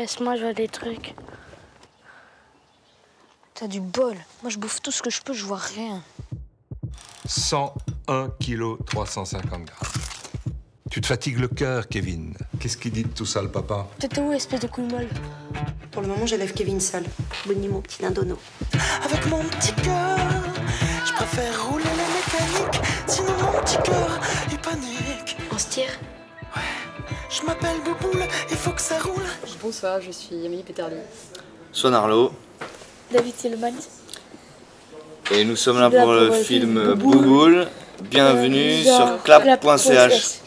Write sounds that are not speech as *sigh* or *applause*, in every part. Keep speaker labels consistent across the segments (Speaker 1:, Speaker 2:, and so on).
Speaker 1: Laisse-moi, je vois des trucs.
Speaker 2: T'as du bol. Moi, je bouffe tout ce que je peux, je vois rien.
Speaker 3: 101 kg 350 grammes. Tu te fatigues le cœur, Kevin. Qu'est-ce qu'il dit de tout ça, le papa?
Speaker 1: T'étais où, espèce de couille molle?
Speaker 4: Pour le moment, j'élève Kevin seul. Bonne nuit, mon petit dindono.
Speaker 5: Avec mon petit cœur, je préfère rouler les mécaniques. Sinon, mon petit cœur, il panique.
Speaker 2: On se tire
Speaker 5: Je m'appelle Bouboule, il faut que ça roule.
Speaker 6: Bonsoir, je suis Amélie Peterly.
Speaker 7: Swan Arlo.
Speaker 1: David Tillman.
Speaker 7: Et nous sommes là
Speaker 1: Là
Speaker 7: pour le
Speaker 1: pour le
Speaker 7: film
Speaker 1: film
Speaker 7: Bouboule. Bienvenue
Speaker 1: Euh,
Speaker 7: sur clap.ch.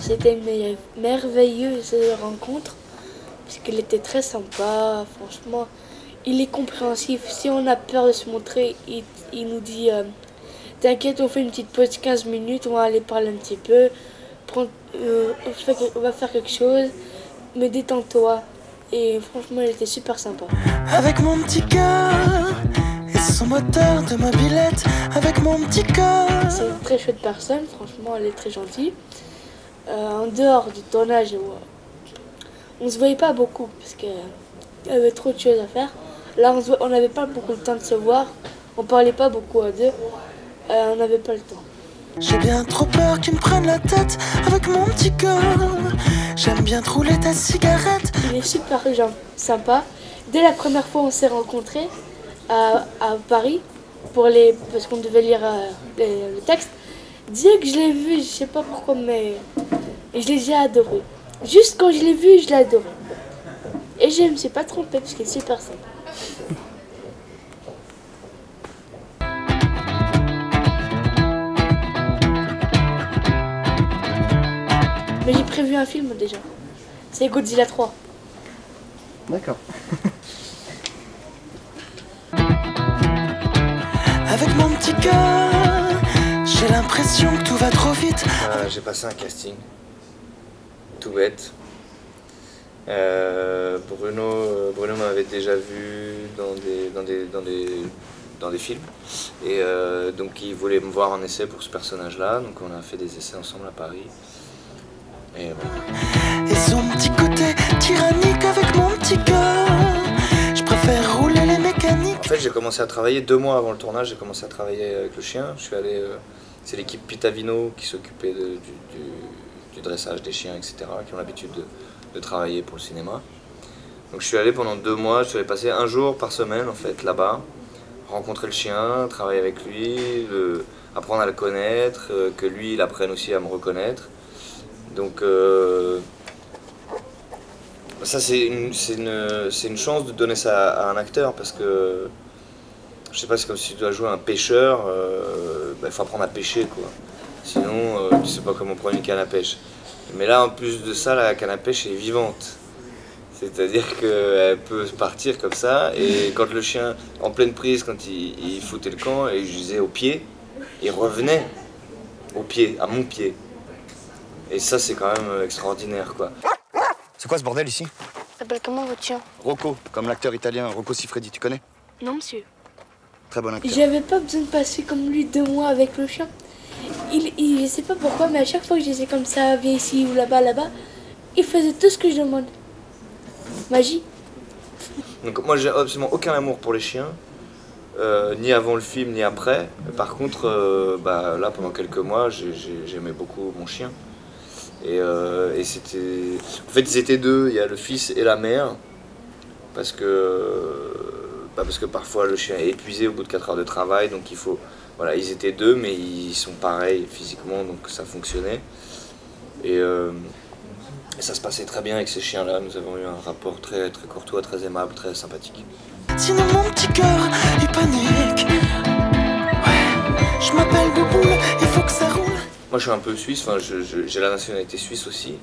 Speaker 1: C'était une mer- merveilleuse rencontre, puisqu'il était très sympa, franchement. Il est compréhensif. Si on a peur de se montrer, il, il nous dit euh, T'inquiète, on fait une petite pause 15 minutes, on va aller parler un petit peu, euh, on, fait que- on va faire quelque chose, mais détends-toi. Et franchement, il était super sympa.
Speaker 5: Avec mon petit cœur et son moteur de mobilette. Avec mon petit cœur.
Speaker 1: C'est une très chouette personne, franchement, elle est très gentille. Euh, en dehors du tournage, euh, on se voyait pas beaucoup parce qu'il y avait trop de choses à faire. Là, on n'avait pas beaucoup de temps de se voir, on parlait pas beaucoup à deux, Euh, on n'avait pas le temps.
Speaker 5: J'ai bien trop peur qu'ils me prennent la tête avec mon petit cœur. J'aime bien te rouler ta cigarette.
Speaker 1: Il est super sympa. Dès la première fois, on s'est rencontrés à, à Paris pour les, parce qu'on devait lire euh, les- le texte. Dès que je l'ai vu, je sais pas pourquoi, mais je l'ai déjà adoré. Juste quand je l'ai vu, je l'ai adoré. Et je me suis pas trompée parce qu'il est super sympa. Mais j'ai prévu un film déjà. C'est Godzilla 3.
Speaker 6: D'accord. *laughs*
Speaker 5: Avec mon petit cœur. J'ai l'impression que tout va trop vite.
Speaker 7: Euh, J'ai passé un casting. Tout bête. Euh, Bruno, Bruno m'avait déjà vu dans des, dans des, dans des, dans des films. Et euh, donc il voulait me voir en essai pour ce personnage-là. Donc on a fait des essais ensemble à Paris. Et voilà.
Speaker 5: Et son petit côté tyrannique avec mon petit cœur. Je préfère rouler les mécaniques.
Speaker 7: En fait, j'ai commencé à travailler deux mois avant le tournage. J'ai commencé à travailler avec le chien. Je suis allé. euh, c'est l'équipe Pitavino qui s'occupait du, du- du dressage des chiens, etc., qui ont l'habitude de, de travailler pour le cinéma. Donc, je suis allé pendant deux mois. Je suis allé passer un jour par semaine, en fait, là-bas, rencontrer le chien, travailler avec lui, le- apprendre à le connaître, euh, que lui, il apprenne aussi à me reconnaître. Donc. euh, ça, c'est une, une, une chance de donner ça à un acteur parce que je sais pas, c'est comme si tu dois jouer un pêcheur, euh, bah, il faut apprendre à pêcher quoi. Sinon, euh, tu sais pas comment prendre une canne à pêche. Mais là, en plus de ça, la canne à pêche est vivante. C'est-à-dire qu'elle peut partir comme ça, et quand le chien, en pleine prise, quand il, il foutait le camp, et je disais au pied, il revenait au pied, à mon pied. Et ça, c'est quand même extraordinaire quoi.
Speaker 8: C'est quoi ce bordel ici?
Speaker 1: S'appelle comment votre chien?
Speaker 8: Rocco, comme l'acteur italien Rocco Siffredi, tu connais?
Speaker 1: Non, monsieur.
Speaker 8: Très bon acteur.
Speaker 1: J'avais pas besoin de passer comme lui deux mois avec le chien. Il, il, je sais pas pourquoi, mais à chaque fois que je disais comme ça, viens ici ou là-bas, là-bas, il faisait tout ce que je demande. Magie.
Speaker 7: Donc moi j'ai absolument aucun amour pour les chiens, euh, ni avant le film ni après. Par contre, euh, bah, là pendant quelques mois, j'ai- j'ai- j'aimais beaucoup mon chien. Et, euh, c'était. En fait, ils étaient deux, il y a le fils et la mère. Parce que, parce que parfois le chien est épuisé au bout de 4 heures de travail, donc il faut. Voilà, ils étaient deux, mais ils sont pareils physiquement, donc ça fonctionnait. Et, euh, et ça se passait très bien avec ces chiens-là. Nous avons eu un rapport très, très courtois, très aimable, très sympathique.
Speaker 5: Sinon mon petit cœur, il panique.
Speaker 7: Moi, je suis un peu suisse, enfin, j'ai la nationalité suisse aussi.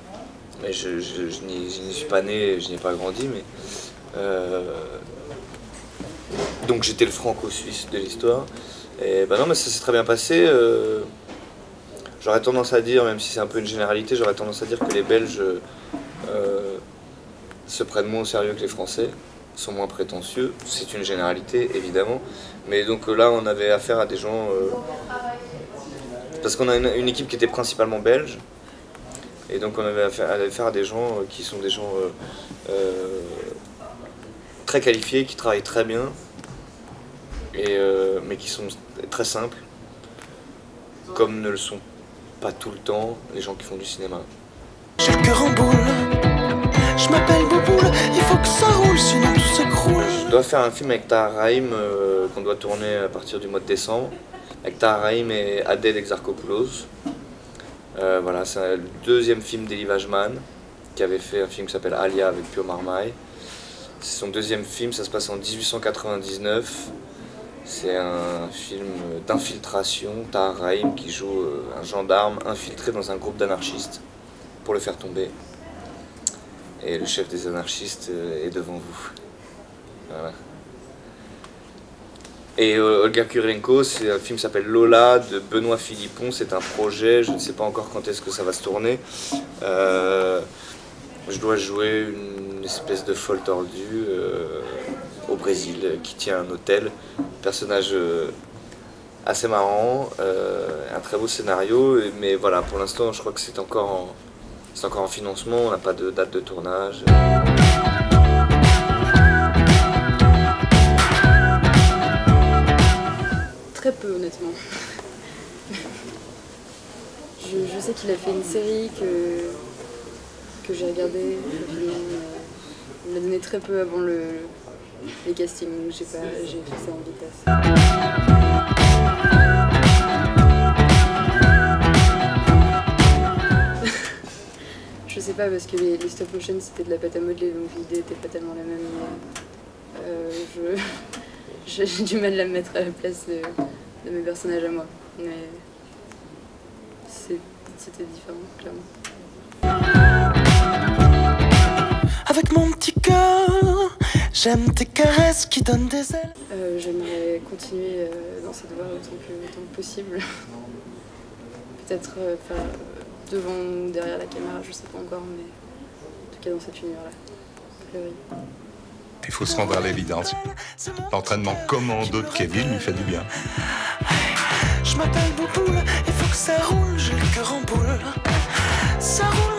Speaker 7: Mais je, je, n'y suis pas né, je n'y ai pas grandi, mais. euh, donc j'étais le franco-suisse de l'histoire. Et bah non, mais ça s'est très bien passé. euh, J'aurais tendance à dire, même si c'est un peu une généralité, j'aurais tendance à dire que les Belges euh, se prennent moins au sérieux que les Français, sont moins prétentieux. C'est une généralité, évidemment. Mais donc là, on avait affaire à des gens. Parce qu'on a une, une équipe qui était principalement belge. Et donc on avait affaire, affaire à des gens euh, qui sont des gens euh, euh, très qualifiés, qui travaillent très bien, et, mais qui sont très simples, comme ne le sont pas tout le temps les gens qui font du cinéma.
Speaker 5: J'ai le cœur en boule. Je m'appelle Bouboule, il faut que ça roule, sinon tout s'écroule.
Speaker 7: Je dois faire un film avec Tahar Rahim euh, qu'on doit tourner à partir du mois de décembre, avec Tahar Rahim et Adèle Exarchopoulos. Euh, voilà, c'est le deuxième film d'Elie Wajman, qui avait fait un film qui s'appelle Alia avec Pio Marmaille. C'est son deuxième film, ça se passe en 1899. C'est un film d'infiltration, Tahar Rahim qui joue euh, un gendarme infiltré dans un groupe d'anarchistes pour le faire tomber. Et le chef des anarchistes euh, est devant vous. Voilà. Et euh, Olga Kurenko, un film s'appelle Lola de Benoît Philippon. C'est un projet, je ne sais pas encore quand est-ce que ça va se tourner. Euh, je dois jouer une espèce de folle tordue euh, au Brésil qui tient un hôtel. Personnage assez marrant, un très beau scénario. Mais voilà, pour l'instant, je crois que c'est encore encore en financement. On n'a pas de date de tournage.
Speaker 6: Très peu, honnêtement. je, sais qu'il a fait une série que, que j'ai regardée. Il m'a donné très peu avant le, les castings, j'ai fait ça en vitesse. Je sais pas parce que les, stop motion c'était de la pâte à modeler donc l'idée était pas tellement la même. euh, *laughs* j'ai du mal à me mettre à la place de, de mes personnages à moi. Mais c'était différent, clairement.
Speaker 5: Avec mon petit cœur, j'aime tes caresses qui donnent des ailes.
Speaker 6: Euh, J'aimerais continuer euh, dans cette voie autant que, autant que possible. *laughs* Peut-être euh, faire euh, devant ou derrière la caméra, je sais pas encore, mais en tout cas dans cet univers-là.
Speaker 3: Il faut se rendre à l'évidence. L'entraînement commando de Kevin lui fait du bien.
Speaker 5: Je m'appelle Bouboule, il faut que ça roule, j'ai le cœur en boule. Ça roule